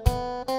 Música